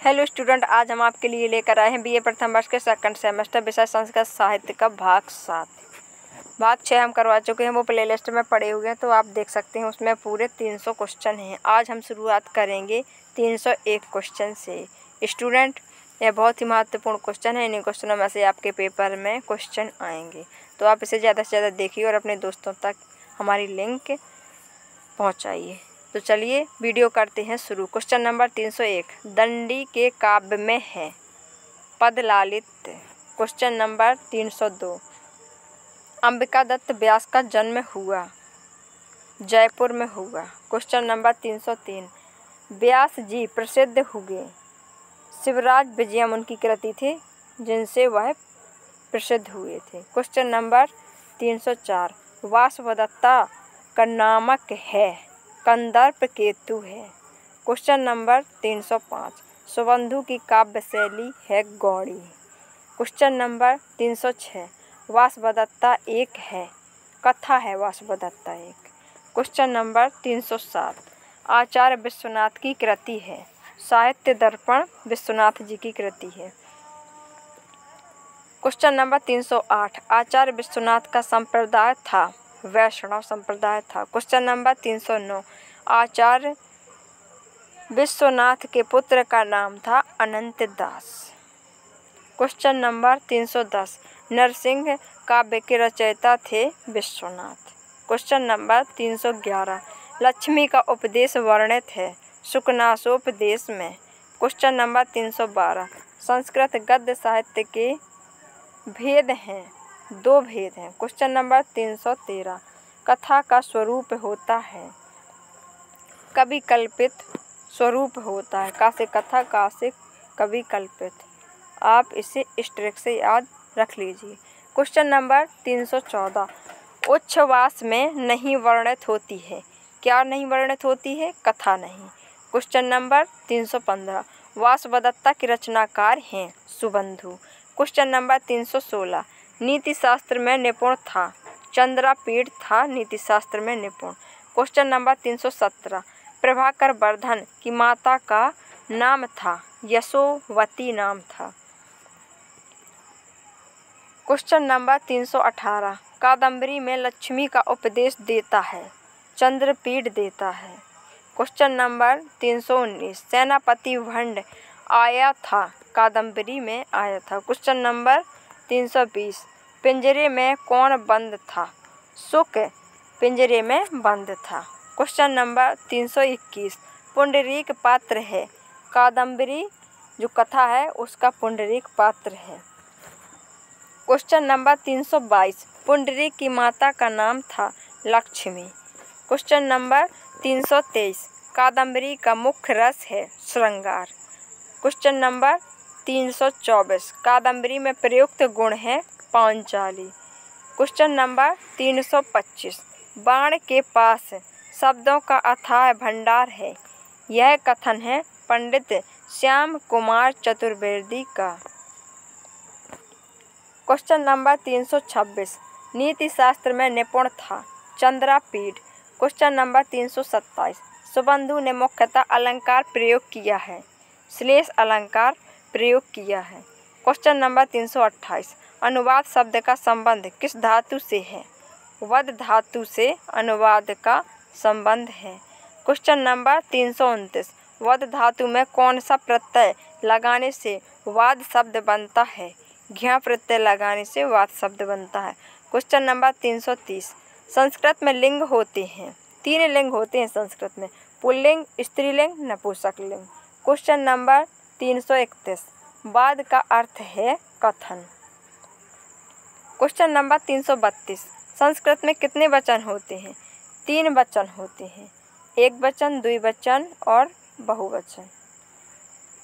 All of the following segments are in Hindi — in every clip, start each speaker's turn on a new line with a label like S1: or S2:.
S1: हेलो स्टूडेंट, आज हम आपके लिए लेकर आए हैं बीए प्रथम वर्ष के सेकंड सेमेस्टर विषय संस्कृत साहित्य का भाग सात। भाग छः हम करवा चुके हैं, वो प्ले लिस्ट में पड़े हुए हैं तो आप देख सकते हैं उसमें पूरे तीन सौ क्वेश्चन हैं। आज हम शुरुआत करेंगे तीन सौ एक क्वेश्चन से। स्टूडेंट, यह बहुत ही महत्वपूर्ण क्वेश्चन है, इन्हीं क्वेश्चनों में से आपके पेपर में क्वेश्चन आएँगे। तो आप इसे ज़्यादा से ज़्यादा देखिए और अपने दोस्तों तक हमारी लिंक पहुँचाइए। तो चलिए वीडियो करते हैं शुरू। क्वेश्चन नंबर तीन सौ एक, दंडी के काव्य में है पद लालित क्वेश्चन नंबर तीन सौ दो, अंबिका दत्त व्यास का जन्म हुआ, जयपुर में हुआ। क्वेश्चन नंबर तीन सौ तीन, व्यास जी प्रसिद्ध हुए। शिवराज विजयम उनकी कृति थी, जिनसे वह प्रसिद्ध हुए थे। क्वेश्चन नंबर तीन सौ चार, वासवदत्ता का नामक है। कंदर्प केतु है। क्वेश्चन नंबर तीन सौ पाँच। सुबंधु की काव्य शैली है गौड़ी। क्वेश्चन नंबर तीन सौ छः। वासवदत्ता एक है। कथा है वासवदत्ता एक। क्वेश्चन नंबर तीन सौ सात। आचार्य विश्वनाथ की कृति है। साहित्य दर्पण विश्वनाथ जी की कृति है। क्वेश्चन नंबर तीन सौ आठ। आचार्य विश्वनाथ का संप्रदाय था। वैष्णव संप्रदाय था। क्वेश्चन नंबर तीन सौ नौ। आचार्य विश्वनाथ के पुत्र का नाम था अनंत दास। क्वेश्चन नंबर तीन सौ दस। नरसिंह काव्य के रचयिता थे विश्वनाथ। क्वेश्चन नंबर तीन सौ ग्यारह। लक्ष्मी का उपदेश वर्णित है सुकनाशोपदेश में। क्वेश्चन नंबर तीन सौ बारह। संस्कृत गद्य साहित्य के भेद हैं। दो भेद हैं। क्वेश्चन नंबर तीन सौ तेरह। कथा का स्वरूप होता है। कभी कल्पित स्वरूप होता है। का से कथा का से कभी कल्पित। आप इसे इस ट्रिक से याद रख लीजिए। क्वेश्चन नंबर तीन सौ चौदह। उच्छ्वास में नहीं वर्णित होती है। क्या नहीं वर्णित होती है? कथा नहीं। क्वेश्चन नंबर तीन सौ पंद्रह। वासवदत्ता के रचनाकार हैं सुबंधु। क्वेश्चन नंबर तीन सौ सोलह। नीति शास्त्र में निपुण था। चंद्रापीठ था नीति शास्त्र में निपुण। क्वेश्चन नंबर तीन सौ सत्रह। प्रभाकर वर्धन की माता का नाम था, यशोवती नाम था। क्वेश्चन नंबर तीन सौ अठारह। कादम्बरी में लक्ष्मी का उपदेश देता है, चंद्रपीठ देता है। क्वेश्चन नंबर तीन सौ उन्नीस। सेनापति भंड आया था कादम्बरी में आया था। क्वेश्चन नंबर तीन सौ बीस। पिंजरे में कौन बंद था? सुख, पिंजरे में बंद था। क्वेश्चन नंबर तीन सौ इक्कीस। पुंडरीक पात्र है। कादम्बरी जो कथा है, उसका पुंडरीक पात्र है। क्वेश्चन नंबर तीन सौ बाईस। पुंडरीक की माता का नाम था लक्ष्मी। क्वेश्चन नंबर तीन सौ तेईस। कादम्बरी का मुख्य रस है श्रृंगार। क्वेश्चन नंबर तीन सौ चौबीस। कादम्बरी में प्रयुक्त गुण है पांचाली। क्वेश्चन नंबर तीन सौ पच्चीस। बाण के पास शब्दों का अथाह भंडार है। यह कथन है पंडित श्याम कुमार चतुर्वेदी का। क्वेश्चन नंबर तीन सौ छब्बीस। नीति शास्त्र में निपुण था। चंद्रापीठ क्वेश्चन नंबर तीन सौ सत्ताईस। सुबंधु ने मुख्यतः अलंकार प्रयोग किया है। श्लेष अलंकार प्रयोग किया है। क्वेश्चन नंबर तीन सौ अट्ठाईस। अनुवाद शब्द का संबंध किस धातु से है? वध धातु से अनुवाद का संबंध है। क्वेश्चन नंबर तीन सौ उनतीस। वध धातु में कौन सा प्रत्यय लगाने से वाद शब्द बनता है? घ्या प्रत्यय लगाने से वाद शब्द बनता है। क्वेश्चन नंबर तीन सौ तीस। संस्कृत में लिंग होते हैं। तीन लिंग होते हैं संस्कृत में। पुल्लिंग, स्त्रीलिंग नपुंसक लिंग क्वेश्चन नंबर तीन सौ इकतीस। बाद का अर्थ है कथन। क्वेश्चन नंबर तीन सौ बत्तीस। संस्कृत में कितने वचन होते हैं? तीन वचन होते हैं। एक वचन द्वि वचन और बहुवचन।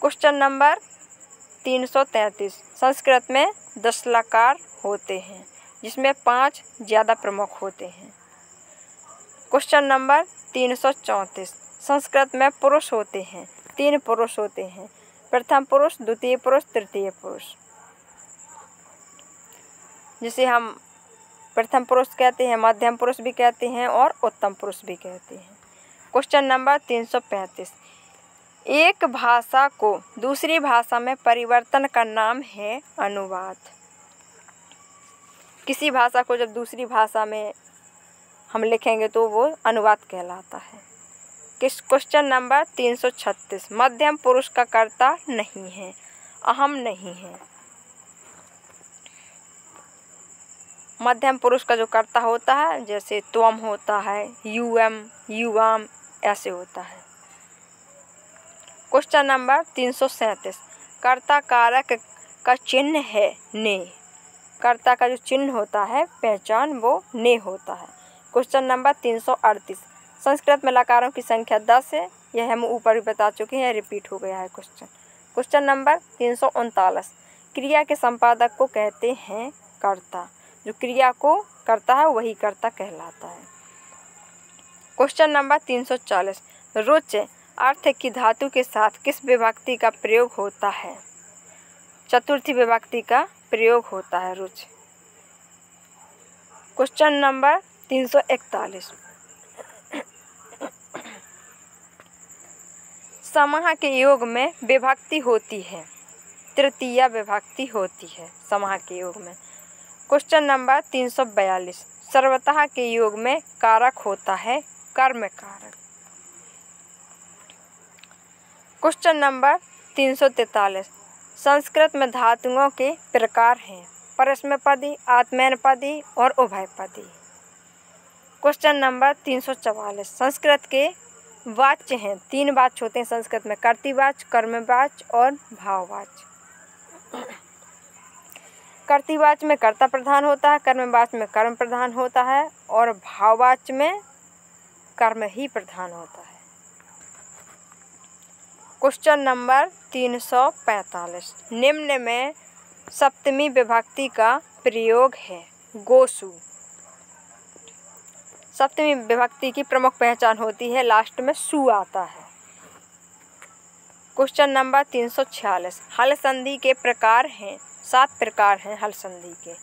S1: क्वेश्चन नंबर तीन सौ तैंतीस। संस्कृत में दस लकार होते हैं, जिसमें पाँच ज़्यादा प्रमुख होते हैं। क्वेश्चन नंबर तीन सौ चौंतीस। संस्कृत में पुरुष होते हैं, तीन पुरुष होते हैं। प्रथम पुरुष, द्वितीय पुरुष, तृतीय पुरुष। जिसे हम प्रथम पुरुष कहते हैं, मध्यम पुरुष भी कहते हैं और उत्तम पुरुष भी कहते हैं। क्वेश्चन नंबर तीन सौ पैंतीस। एक भाषा को दूसरी भाषा में परिवर्तन का नाम है अनुवाद। किसी भाषा को जब दूसरी भाषा में हम लिखेंगे तो वो अनुवाद कहलाता है। किस क्वेश्चन नंबर तीन सौ छत्तीस? मध्यम पुरुष का कर्ता नहीं है, अहम नहीं है। मध्यम पुरुष का जो कर्ता होता है, जैसे त्वम होता है, यूएम, युवाम, ऐसे होता है। क्वेश्चन नंबर तीन सौ सैंतीस। कर्ता कारक का चिन्ह है ने। कर्ता का जो चिन्ह होता है, पहचान वो ने होता है। क्वेश्चन नंबर तीन सौ अड़तीस। संस्कृत में लकारों की संख्या दस है। यह हम ऊपर भी बता चुके हैं, रिपीट हो गया है क्वेश्चन। क्वेश्चन नंबर तीन सौ उनतालीस। क्रिया के संपादक को कहते हैं कर्ता। जो क्रिया को करता है, वही कर्ता कहलाता है। क्वेश्चन नंबर तीन सौ चालीस। रुच अर्थ की धातु के साथ किस विभक्ति का प्रयोग होता है? चतुर्थी विभक्ति का प्रयोग होता है रुच। क्वेश्चन नंबर तीन सौ इकतालीस समाह के योग में विभक्ति होती है। तृतीय विभक्ति होती है समाह के योग में क्वेश्चन नंबर तीन सौ बयालीस। सर्वतः के योग में कारक होता है कर्म कारक क्वेश्चन नंबर तीन सौ तैतालीस। संस्कृत में धातुओं के प्रकार हैं। परस्मपदी, आत्मैनपदी और उभयपदी। क्वेश्चन नंबर तीन सौ चवालीस। संस्कृत के वाच्य हैं। तीन वाच्य होते हैं संस्कृत में कर्तिवाच कर्मवाच और भाववाच कर्तिवाच में कर्ता प्रधान होता है कर्मवाच में कर्म प्रधान होता है और भाववाच में कर्म ही प्रधान होता है। क्वेश्चन नंबर तीन सौ पैंतालीस। निम्न में सप्तमी विभक्ति का प्रयोग है। गोसु। सप्तमी विभक्ति की प्रमुख पहचान होती है। लास्ट में सु आता है। क्वेश्चन नंबर तीन सौ छियालीस। हल संधि के प्रकार हैं। सात प्रकार हैं हल संधि के।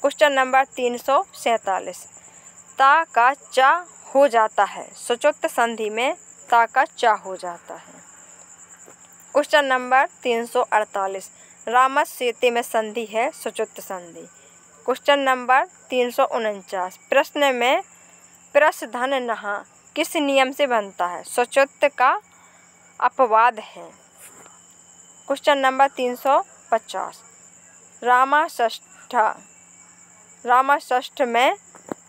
S1: क्वेश्चन नंबर तीन सौ सैंतालीस। ता का चा हो जाता है। सुचुक्त संधि में ता का चा हो जाता है। क्वेश्चन नंबर तीन सौ अड़तालीस। रामस सेते में संधि है, सुचुक्त संधि। क्वेश्चन नंबर तीन सौ उनचास। प्रश्न में प्रसधन नहा किस नियम से बनता है? स्वचत्व का अपवाद है। क्वेश्चन नंबर तीन सौ पचास। रामाष्ठा रामाष्ठ में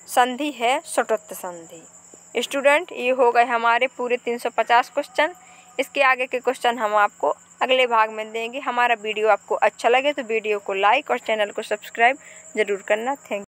S1: संधि है सुटुत्त संधि। स्टूडेंट ये हो गए हमारे पूरे 350 क्वेश्चन इसके आगे के क्वेश्चन हम आपको अगले भाग में देंगे। हमारा वीडियो आपको अच्छा लगे तो वीडियो को लाइक और चैनल को सब्सक्राइब ज़रूर करना। थैंक